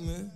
man.